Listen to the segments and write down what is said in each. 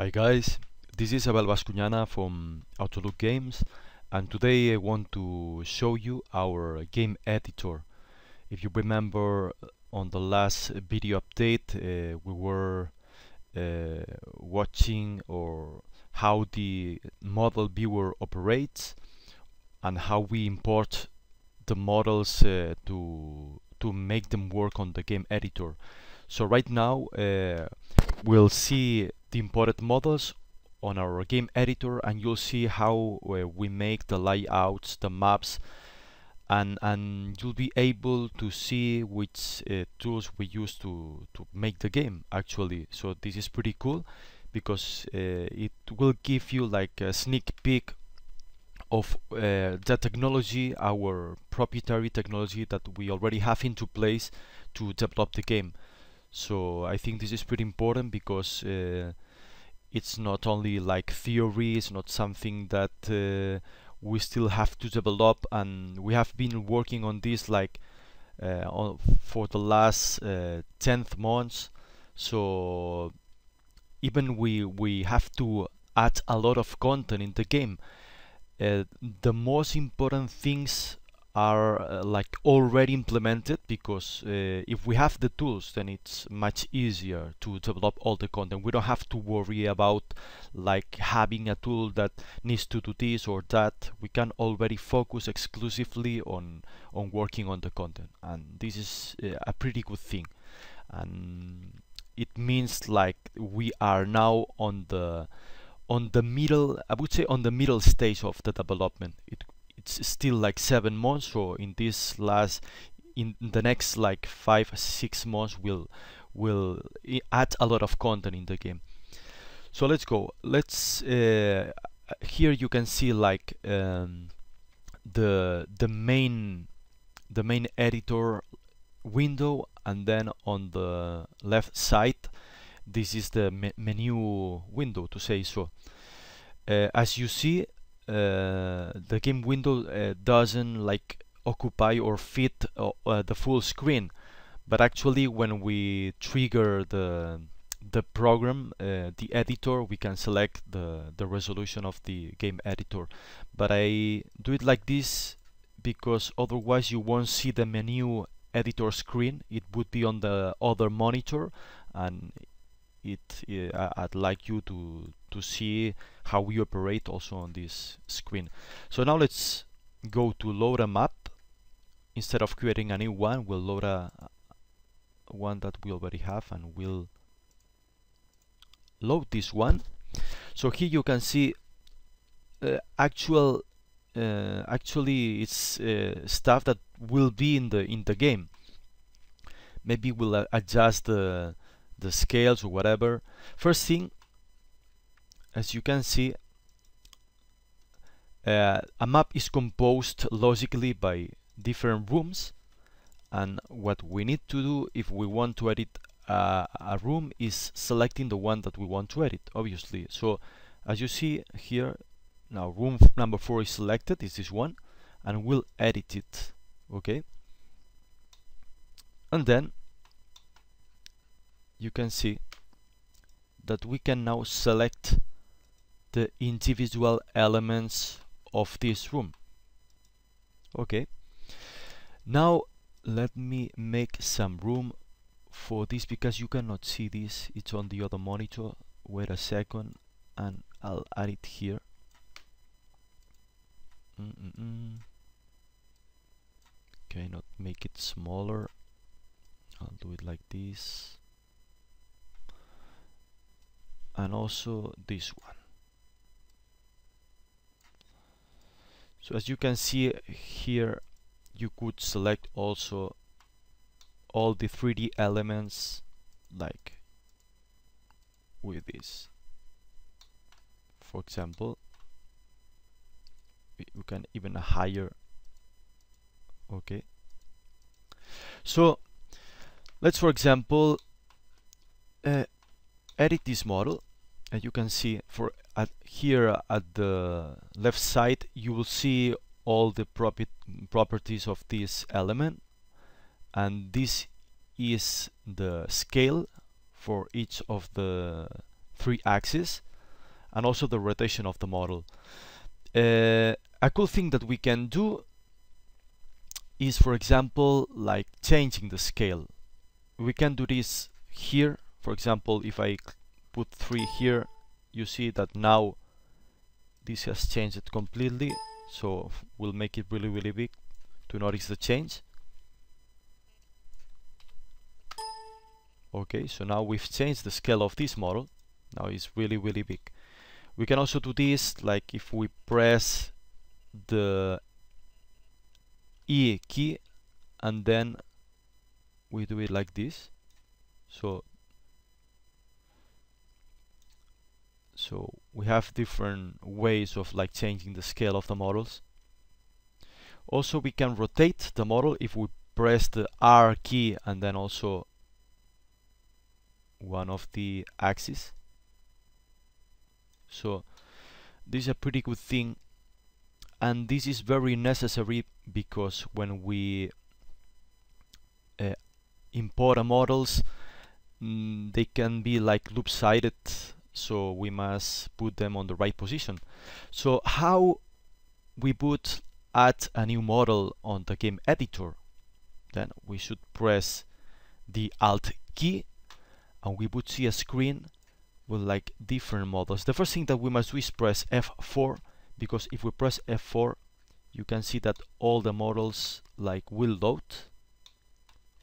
Hi guys, this is Abel Bascuñana from Autoloot Games and today I want to show you our game editor. If you remember on the last video update uh, we were uh, watching or how the model viewer operates and how we import the models uh, to to make them work on the game editor. So right now uh, we'll see the imported models on our game editor and you'll see how uh, we make the layouts, the maps and and you'll be able to see which uh, tools we use to to make the game actually. So this is pretty cool because uh, it will give you like a sneak peek of uh, the technology our proprietary technology that we already have into place to develop the game so I think this is pretty important because uh, it's not only like theory, it's not something that uh, we still have to develop, and we have been working on this like uh, for the last uh, 10th months. So even we we have to add a lot of content in the game. Uh, the most important things are uh, like already implemented because uh, if we have the tools then it's much easier to develop all the content. We don't have to worry about like having a tool that needs to do this or that. We can already focus exclusively on on working on the content and this is uh, a pretty good thing. And it means like we are now on the on the middle I would say on the middle stage of the development. It still like seven months so in this last in the next like five six months we'll will add a lot of content in the game. So let's go. Let's uh, here you can see like um, the the main the main editor window and then on the left side this is the me menu window to say so. Uh, as you see the game window uh, doesn't like occupy or fit uh, the full screen. But actually when we trigger the the program uh, the editor we can select the the resolution of the game editor. But I do it like this because otherwise you won't see the menu editor screen. It would be on the other monitor and it uh, I'd like you to to see how we operate also on this screen. So now let's go to load a map. Instead of creating a new one we'll load a one that we already have and we'll load this one. So here you can see uh, actual uh, actually it's uh, stuff that will be in the in the game. Maybe we'll adjust the the scales or whatever. First thing as you can see uh, a map is composed logically by different rooms. And what we need to do if we want to edit uh, a room is selecting the one that we want to edit obviously. So as you see here now room number four is selected is this one and we'll edit it okay? And then you can see that we can now select the individual elements of this room. Okay. Now let me make some room for this because you cannot see this. It's on the other monitor. Wait a second and I'll add it here. Mm -mm -mm. okay not make it smaller. I'll do it like this and also this one. So as you can see here you could select also all the 3D elements like with this. For example we, can even higher. Okay. So let's for example uh, edit this model and you can see for at here at the left side you will see all the properties of this element and this is the scale for each of the three axes and also the rotation of the model. Uh, a cool thing that we can do is for example like changing the scale. We can do this here for example if I put 3 here you see that now this has changed it completely so we'll make it really really big to notice the change. Okay so now we've changed the scale of this model. Now it's really really big. We can also do this like if we press the E key and then we do it like this. So so we have different ways of like changing the scale of the models. Also we can rotate the model if we press the R key and then also one of the axes. So this is a pretty good thing. And this is very necessary because when we uh, import models mm, they can be like loop-sided so we must put them on the right position. So how we put add a new model on the game editor? Then we should press the alt key and we would see a screen with like different models. The first thing that we must do is press F4 because if we press F4 you can see that all the models like will load.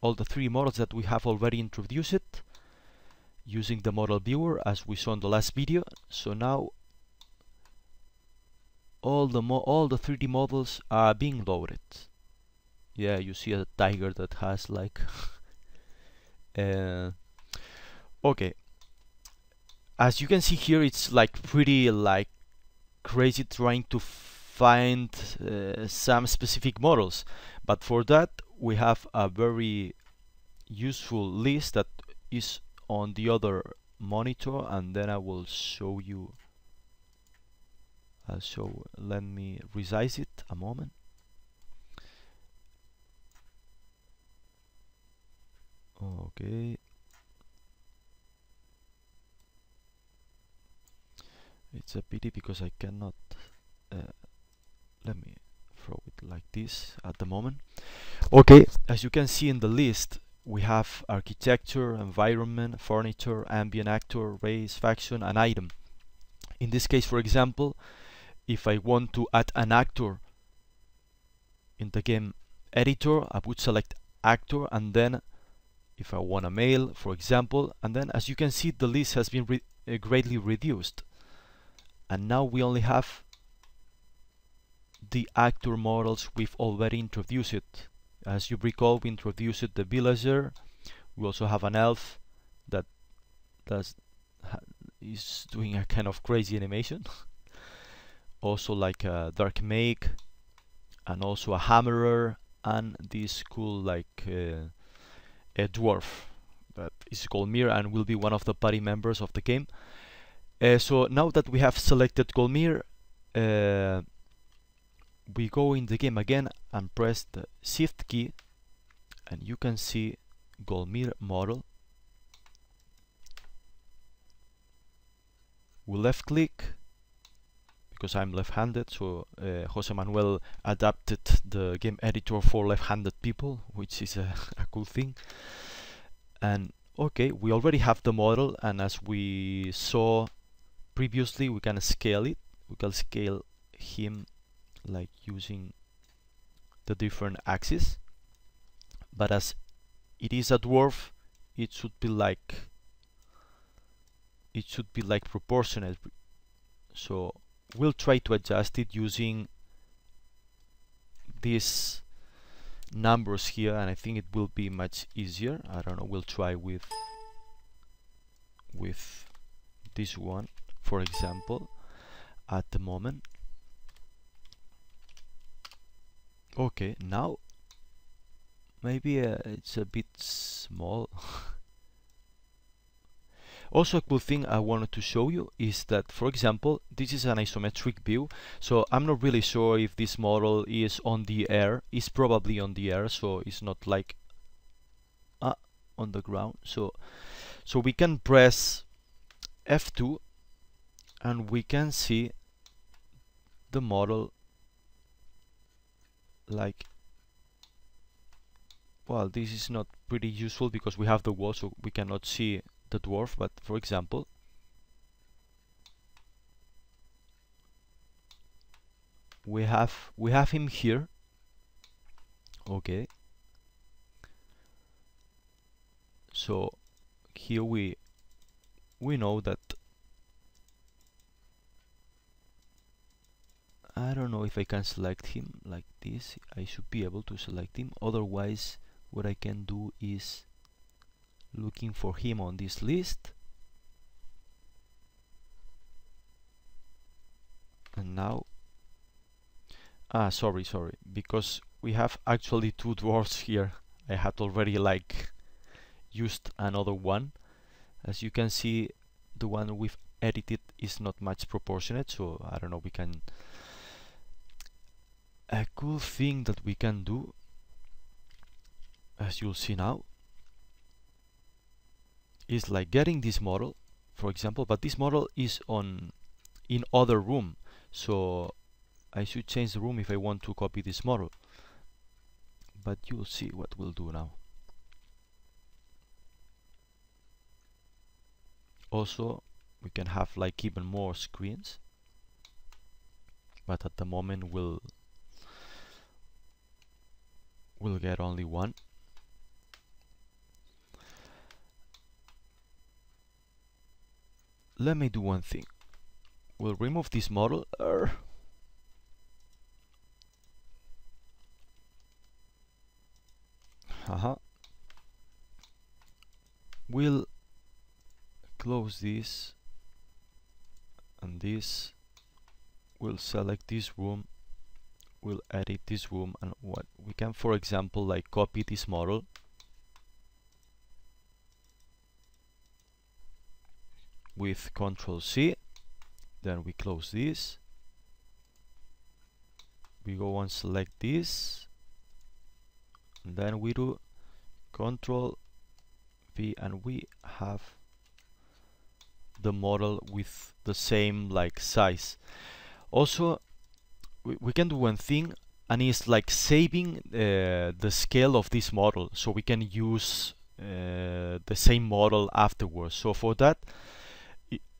All the three models that we have already introduced using the model viewer as we saw in the last video. So now all the all the 3D models are being loaded. Yeah you see a tiger that has like uh, okay. As you can see here it's like pretty like crazy trying to find uh, some specific models. But for that we have a very useful list that is on the other monitor and then I will show you uh, so let me resize it a moment. Okay. It's a pity because I cannot uh, let me throw it like this at the moment. Okay as you can see in the list we have architecture, environment, furniture, ambient actor, race, faction and item. In this case for example if I want to add an actor in the game editor I would select actor and then if I want a male for example and then as you can see the list has been re uh, greatly reduced. And now we only have the actor models we've already introduced as you recall we introduced the villager. We also have an elf that does is doing a kind of crazy animation. Also like a dark make and also a hammerer and this cool like uh, a dwarf that is called Mir and will be one of the party members of the game. Uh, so now that we have selected Golmir, uh, we go in the game again and press the shift key and you can see Golmir model. We left click because I'm left-handed so uh, Jose Manuel adapted the game editor for left-handed people which is a, a cool thing and okay we already have the model and as we saw previously we can scale it we can scale him like using the different axes. But as it is a dwarf it should be like it should be like proportionate. So we'll try to adjust it using these numbers here and I think it will be much easier. I don't know we'll try with with this one for example at the moment okay now maybe uh, it's a bit small. Also a cool thing I wanted to show you is that for example this is an isometric view so I'm not really sure if this model is on the air. It's probably on the air so it's not like uh, on the ground. So so we can press F2 and we can see the model like well this is not pretty useful because we have the wall so we cannot see the dwarf but for example we have we have him here. Okay. So here we we know that I don't know if I can select him like this. I should be able to select him. Otherwise what I can do is looking for him on this list. And now ah sorry sorry. Because we have actually two dwarfs here. I had already like used another one. As you can see the one we've edited is not much proportionate so I don't know we can a cool thing that we can do as you'll see now is like getting this model for example but this model is on in other room. So I should change the room if I want to copy this model. But you'll see what we'll do now. Also we can have like even more screens. But at the moment we'll we'll get only one. Let me do one thing. We'll remove this model. Uh, uh-huh. We'll close this and this. We'll select this room we'll edit this room and what we can for example like copy this model. With Control C then we close this. We go and select this. And then we do Control V and we have the model with the same like size. Also we, we can do one thing and it's like saving uh, the scale of this model so we can use uh, the same model afterwards. So for that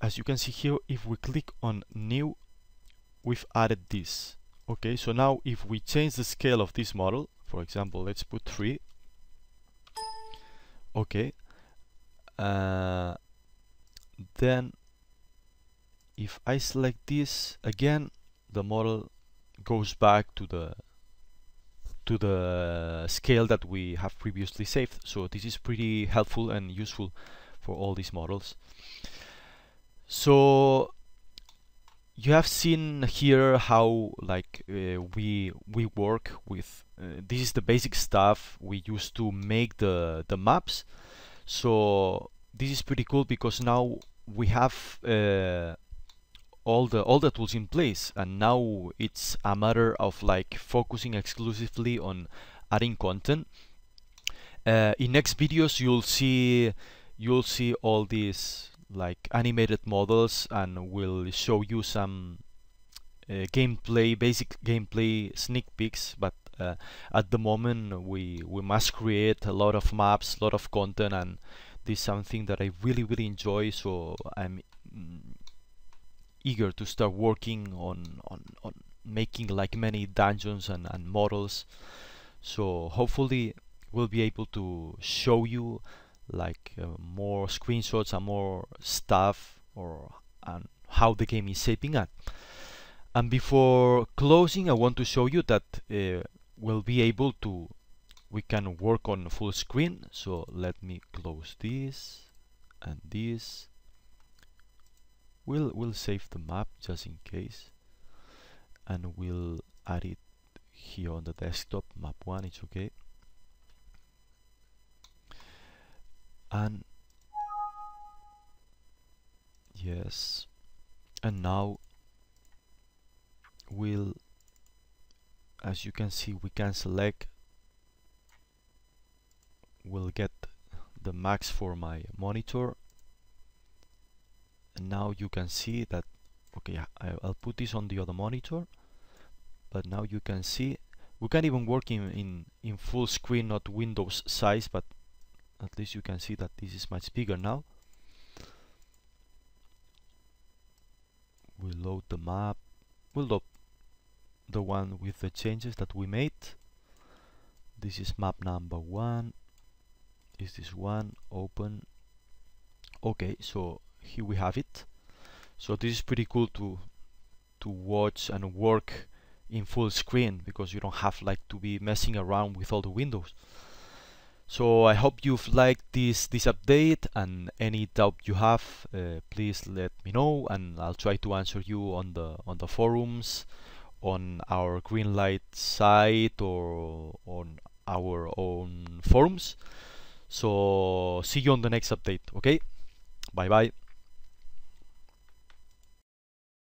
as you can see here if we click on new we've added this. Okay so now if we change the scale of this model for example let's put 3 okay uh, then if I select this again the model goes back to the to the scale that we have previously saved. So this is pretty helpful and useful for all these models. So you have seen here how like uh, we we work with uh, this is the basic stuff we use to make the the maps. So this is pretty cool because now we have uh, all the all the tools in place and now it's a matter of like focusing exclusively on adding content. Uh, in next videos you'll see you'll see all these like animated models and we'll show you some uh, gameplay basic gameplay sneak peeks but uh, at the moment we we must create a lot of maps a lot of content and this is something that I really really enjoy so I'm eager to start working on on, on making like many dungeons and, and models so hopefully we'll be able to show you like uh, more screenshots and more stuff or and how the game is shaping up. And before closing, I want to show you that uh, we'll be able to we can work on full screen. So let me close this and this. We'll we'll save the map just in case, and we'll add it here on the desktop. Map one, it's okay. and yes and now we'll as you can see we can select we'll get the max for my monitor and now you can see that okay I, I'll put this on the other monitor but now you can see we can even work in, in in full screen not Windows size but at least you can see that this is much bigger now. We load the map we'll load the one with the changes that we made. This is map number one. Is this one open? Okay so here we have it. So this is pretty cool to to watch and work in full screen because you don't have like to be messing around with all the windows. So I hope you've liked this this update and any doubt you have uh, please let me know and I'll try to answer you on the on the forums on our Greenlight site or on our own forums. So see you on the next update okay? Bye bye